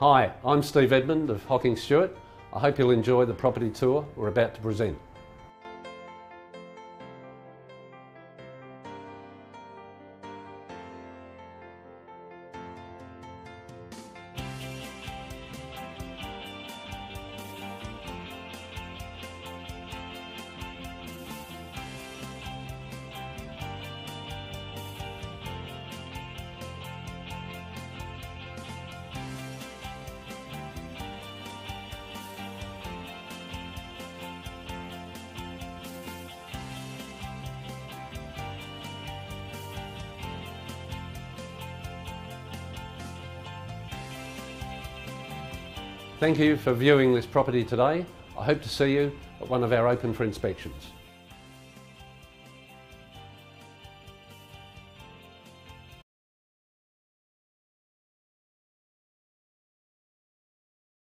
Hi, I'm Steve Edmund of Hocking Stuart. I hope you'll enjoy the property tour we're about to present. Thank you for viewing this property today. I hope to see you at one of our open for inspections.